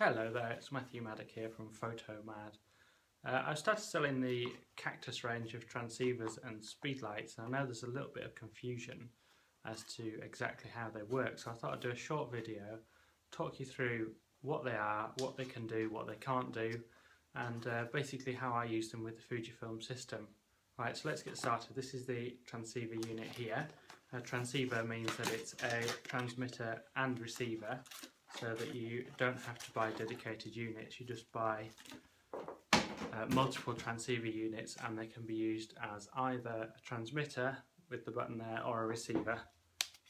Hello there, it's Matthew Maddock here from PhotoMadd. Uh, I started selling the Cactus range of transceivers and speedlights and I know there's a little bit of confusion as to exactly how they work so I thought I'd do a short video, talk you through what they are, what they can do, what they can't do and uh, basically how I use them with the Fujifilm system. Right, so let's get started. This is the transceiver unit here. A transceiver means that it's a transmitter and receiver so that you don't have to buy dedicated units, you just buy uh, multiple transceiver units and they can be used as either a transmitter with the button there or a receiver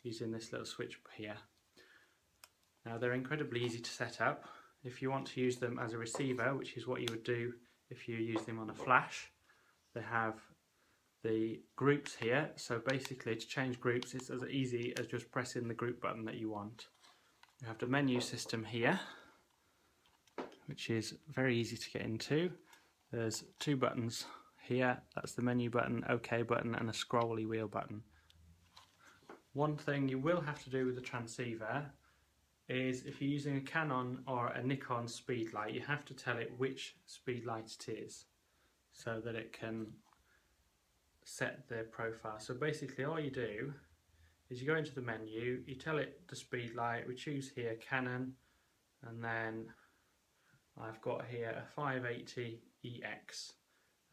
using this little switch here. Now they're incredibly easy to set up. If you want to use them as a receiver, which is what you would do if you use them on a flash, they have the groups here. So basically to change groups it's as easy as just pressing the group button that you want. You have the menu system here, which is very easy to get into. There's two buttons here, that's the menu button, OK button and a scrolly wheel button. One thing you will have to do with the transceiver is if you're using a Canon or a Nikon speedlight, you have to tell it which speedlight it is so that it can set the profile. So basically all you do is you go into the menu, you tell it the speed light, we choose here Canon, and then I've got here a 580EX,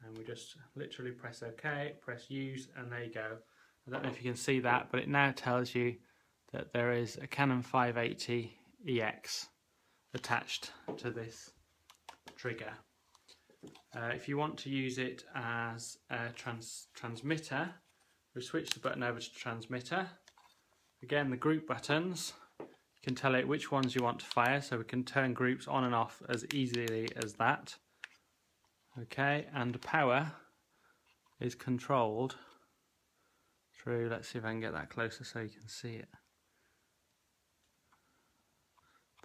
and we just literally press OK, press use, and there you go. I don't know if you can see that, but it now tells you that there is a Canon 580EX attached to this trigger. Uh, if you want to use it as a trans transmitter, we switch the button over to transmitter Again, the group buttons, you can tell it which ones you want to fire, so we can turn groups on and off as easily as that. Okay, and power is controlled through, let's see if I can get that closer so you can see it.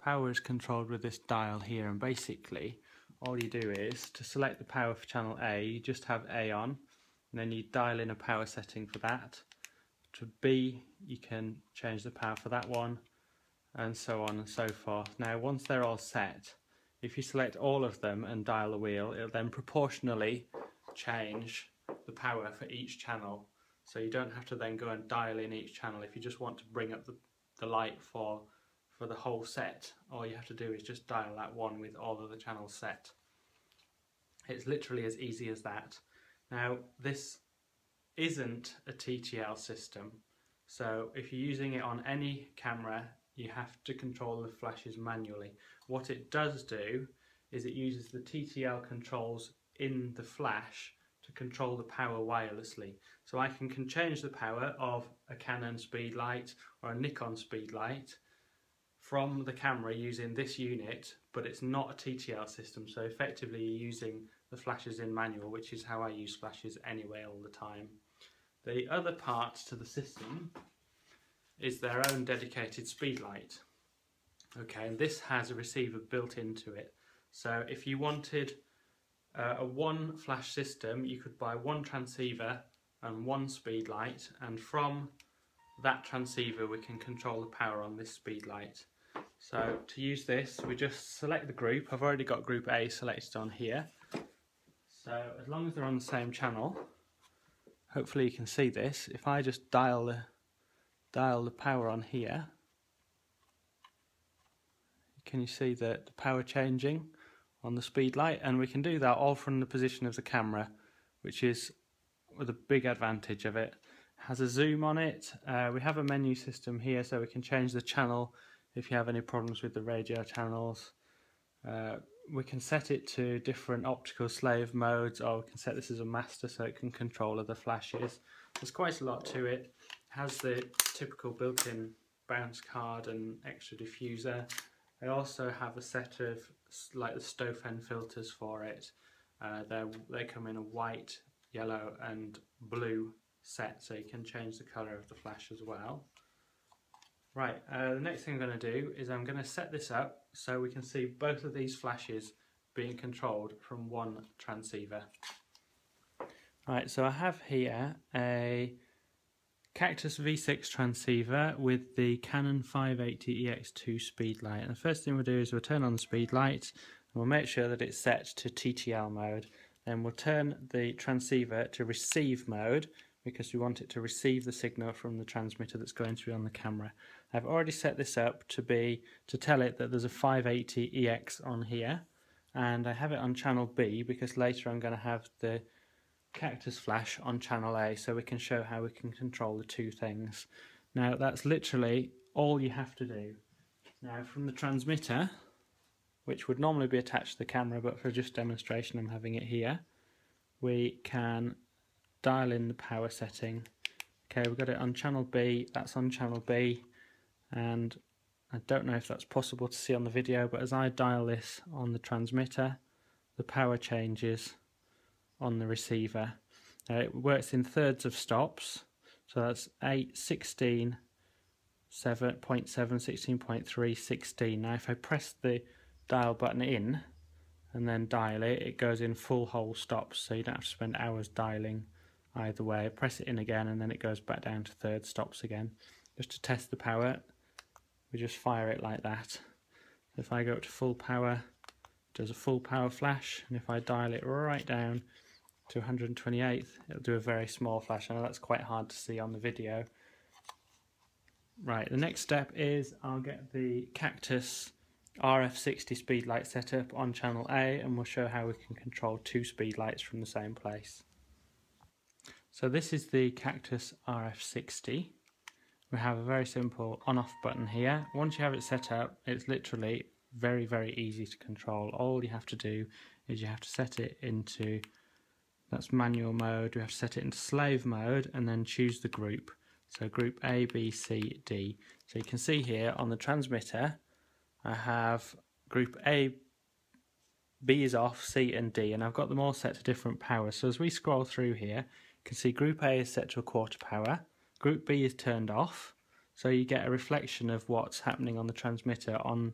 Power is controlled with this dial here, and basically, all you do is, to select the power for channel A, you just have A on, and then you dial in a power setting for that to B, you can change the power for that one, and so on and so forth. Now, once they're all set, if you select all of them and dial the wheel, it'll then proportionally change the power for each channel. So you don't have to then go and dial in each channel. If you just want to bring up the, the light for, for the whole set, all you have to do is just dial that one with all of the channels set. It's literally as easy as that. Now, this isn't a TTL system. So if you're using it on any camera, you have to control the flashes manually. What it does do is it uses the TTL controls in the flash to control the power wirelessly. So I can, change the power of a Canon speed light or a Nikon speed light from the camera using this unit, but it's not a TTL system. So effectively you're using the flashes in manual, which is how I use flashes anyway all the time. The other part to the system is their own dedicated speed light. Okay, and this has a receiver built into it. So if you wanted uh, a one flash system, you could buy one transceiver and one speed light, and from that transceiver we can control the power on this speed light. So to use this, we just select the group. I've already got group A selected on here. So as long as they're on the same channel, hopefully you can see this. If I just dial the dial the power on here can you see the, the power changing on the speed light? And we can do that all from the position of the camera which is the big advantage of it. has a zoom on it. Uh, we have a menu system here so we can change the channel if you have any problems with the radio channels. Uh, we can set it to different optical slave modes or we can set this as a master so it can control other flashes. There's quite a lot to it. it has the typical built-in bounce card and extra diffuser. I also have a set of like the Stofen filters for it. Uh, they come in a white, yellow and blue set so you can change the colour of the flash as well. Right, uh, the next thing I'm going to do is I'm going to set this up so we can see both of these flashes being controlled from one transceiver. Right, so I have here a Cactus V6 transceiver with the Canon 580EX2 speed light. And the first thing we'll do is we'll turn on the speed light and we'll make sure that it's set to TTL mode. Then we'll turn the transceiver to receive mode because we want it to receive the signal from the transmitter that's going through on the camera. I've already set this up to be to tell it that there's a 580EX on here and I have it on channel B because later I'm going to have the cactus flash on channel A so we can show how we can control the two things. Now that's literally all you have to do. Now from the transmitter, which would normally be attached to the camera but for just demonstration I'm having it here, we can dial in the power setting. Okay, we've got it on channel B, that's on channel B and I don't know if that's possible to see on the video but as I dial this on the transmitter the power changes on the receiver. Now it works in thirds of stops, so that's 8, 16, 7.7, 16.3, 16. Now if I press the dial button in and then dial it, it goes in full whole stops, so you don't have to spend hours dialing either way. Press it in again and then it goes back down to third stops again. Just to test the power, we just fire it like that. If I go up to full power, does a full power flash, and if I dial it right down, to 128th, it'll do a very small flash. I know that's quite hard to see on the video. Right, the next step is I'll get the Cactus RF60 speed light set up on channel A and we'll show how we can control two speed lights from the same place. So this is the Cactus RF60. We have a very simple on-off button here. Once you have it set up, it's literally very, very easy to control. All you have to do is you have to set it into that's manual mode. We have to set it into slave mode and then choose the group. So group A, B, C, D. So you can see here on the transmitter, I have group A, B is off, C and D, and I've got them all set to different powers. So as we scroll through here, can see group A is set to a quarter power, group B is turned off, so you get a reflection of what's happening on the transmitter on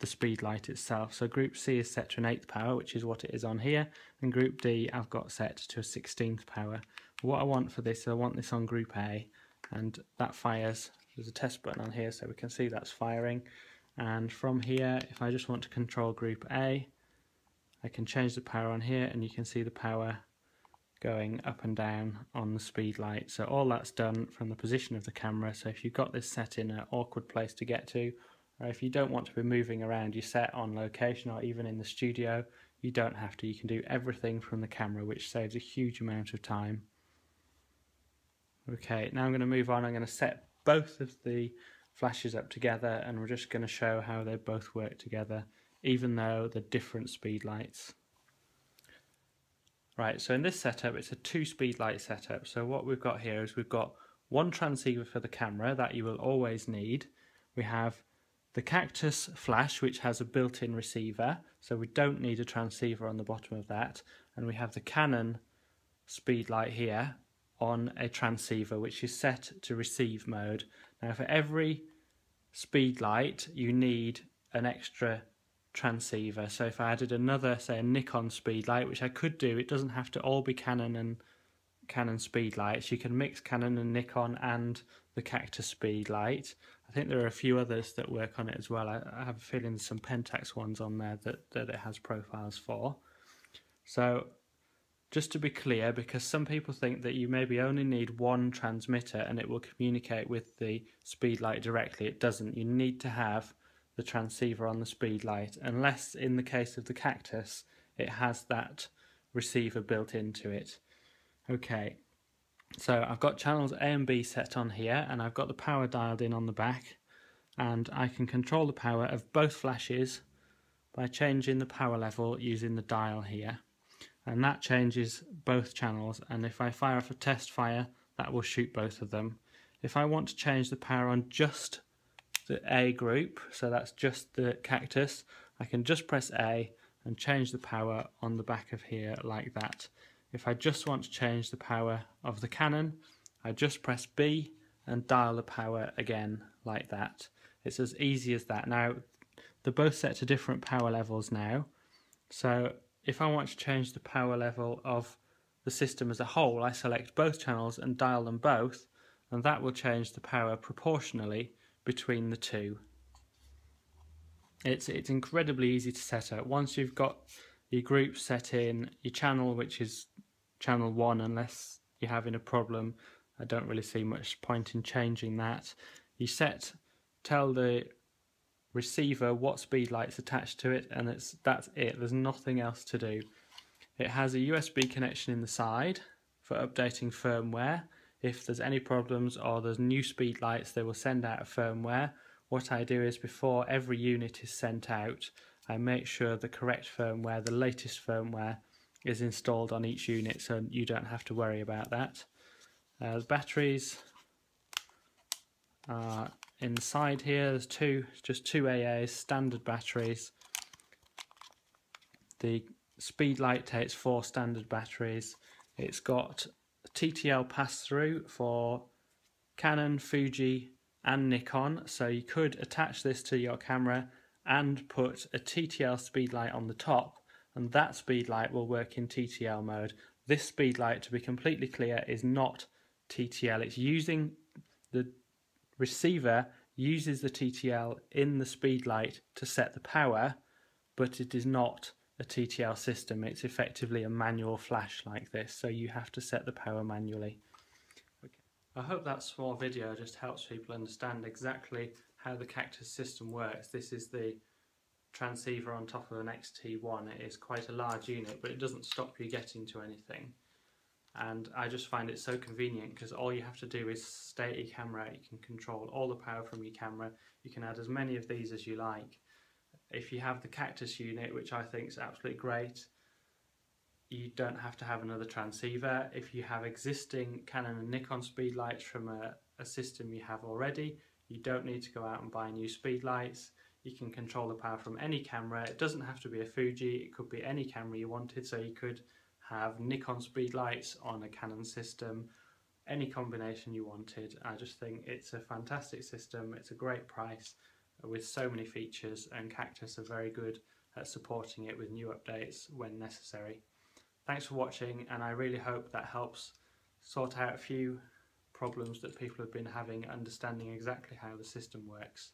the speed light itself. So group C is set to an 8th power, which is what it is on here, and group D I've got set to a 16th power. What I want for this, I want this on group A, and that fires. There's a test button on here so we can see that's firing. And from here, if I just want to control group A, I can change the power on here and you can see the power going up and down on the speed light. So all that's done from the position of the camera. So if you've got this set in an awkward place to get to, or if you don't want to be moving around your set on location or even in the studio, you don't have to. You can do everything from the camera, which saves a huge amount of time. Okay, now I'm going to move on. I'm going to set both of the flashes up together and we're just going to show how they both work together, even though they're different speed lights. Right, so in this setup, it's a two speed light setup. So what we've got here is we've got one transceiver for the camera that you will always need. We have the Cactus Flash, which has a built-in receiver, so we don't need a transceiver on the bottom of that. And we have the Canon speed light here on a transceiver, which is set to receive mode. Now for every speed light, you need an extra transceiver. So if I added another, say a Nikon speed light, which I could do, it doesn't have to all be Canon and Canon speed lights. You can mix Canon and Nikon and the Cactus speed light. I think there are a few others that work on it as well. I, I have a feeling there's some Pentax ones on there that, that it has profiles for. So just to be clear, because some people think that you maybe only need one transmitter and it will communicate with the speed light directly. It doesn't. You need to have the transceiver on the speed light, unless in the case of the Cactus, it has that receiver built into it. Okay, so I've got channels A and B set on here and I've got the power dialed in on the back and I can control the power of both flashes by changing the power level using the dial here and that changes both channels and if I fire off a test fire that will shoot both of them. If I want to change the power on just the A group so that's just the cactus I can just press A and change the power on the back of here like that if I just want to change the power of the Canon, I just press B and dial the power again like that. It's as easy as that. Now, they're both set to different power levels now. So if I want to change the power level of the system as a whole, I select both channels and dial them both, and that will change the power proportionally between the two. It's, it's incredibly easy to set up. Once you've got your group set in, your channel, which is channel 1, unless you're having a problem, I don't really see much point in changing that. You set, tell the receiver what speed light's attached to it, and it's that's it. There's nothing else to do. It has a USB connection in the side for updating firmware. If there's any problems or there's new speed lights, they will send out a firmware what I do is before every unit is sent out, I make sure the correct firmware, the latest firmware, is installed on each unit so you don't have to worry about that. Uh, the batteries are inside here, there's two, just two AAs, standard batteries. The speed light takes four standard batteries. It's got TTL pass-through for Canon, Fuji, and Nikon. So you could attach this to your camera and put a TTL speedlight on the top and that speedlight will work in TTL mode. This speedlight, to be completely clear, is not TTL. It's using the receiver uses the TTL in the speedlight to set the power, but it is not a TTL system. It's effectively a manual flash like this, so you have to set the power manually. I hope that small video just helps people understand exactly how the Cactus system works. This is the transceiver on top of an XT1. It is quite a large unit, but it doesn't stop you getting to anything. And I just find it so convenient because all you have to do is stay at your camera. You can control all the power from your camera. You can add as many of these as you like. If you have the Cactus unit, which I think is absolutely great, you don't have to have another transceiver. If you have existing Canon and Nikon speedlights from a, a system you have already, you don't need to go out and buy new speedlights. You can control the power from any camera. It doesn't have to be a Fuji, it could be any camera you wanted. So you could have Nikon speedlights on a Canon system, any combination you wanted. I just think it's a fantastic system. It's a great price with so many features and Cactus are very good at supporting it with new updates when necessary. Thanks for watching and I really hope that helps sort out a few problems that people have been having understanding exactly how the system works.